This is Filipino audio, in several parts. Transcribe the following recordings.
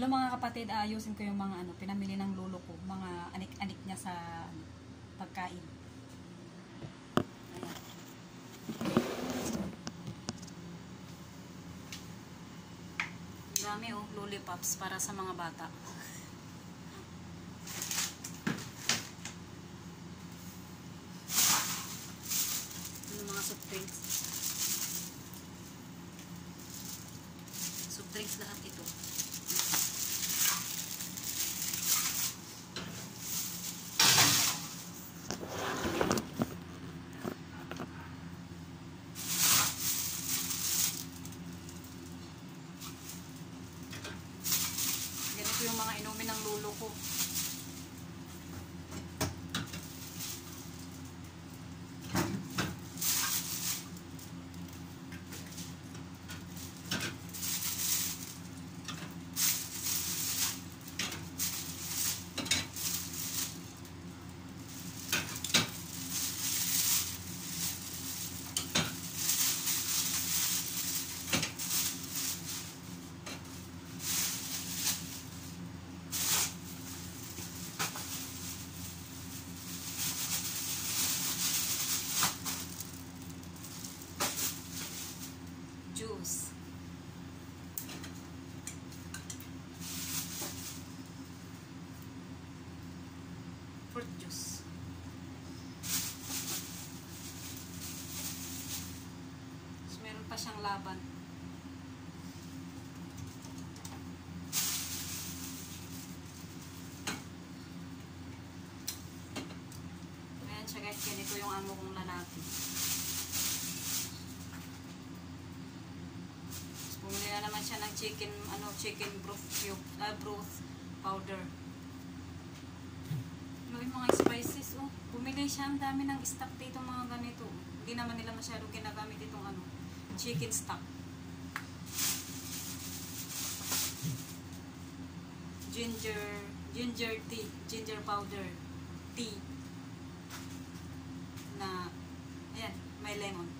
Alam mga kapatid, aayusin ko yung mga ano, pinamili ng lolo ko, mga anik-anik niya sa pagkain. Dami oh, lollipops para sa mga bata. Ano mga soft drinks? Soft drinks lahat ito. Ganito yung mga inumin ng lulo ko. Juice. Fruit juice. Tapos meron pa siyang laban. Ayan siya guys, ganito yung amo kong lalaki. Tapos Bumili na naman siya ng chicken, ano, chicken broth cube, ah, broth powder. Yung mga spices, oh. Bumili siya, ang dami ng stock dito, mga ganito. Hindi naman nila masyadong ginagamit itong, ano, chicken stock. Ginger, ginger tea, ginger powder, tea. Na, ayan, may lemon.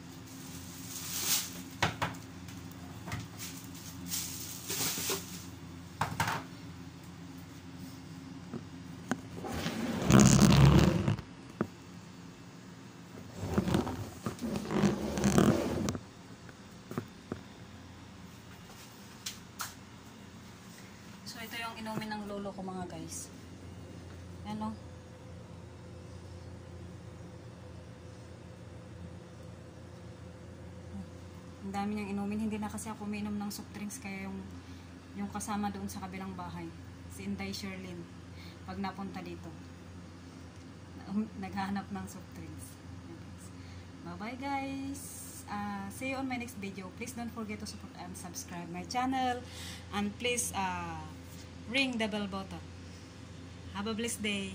So, ito yung inumin ng lolo ko mga guys. Ano? Ang dami niyang inumin. Hindi na kasi ako uminom ng soft drinks kaya yung, yung kasama doon sa kabilang bahay. Si Inday Sherlyn. Pag napunta dito. Naghahanap ng soft drinks. Bye-bye guys! Uh, see you on my next video. Please don't forget to support and subscribe my channel. And please uh, ring the bell button. Have a blessed day.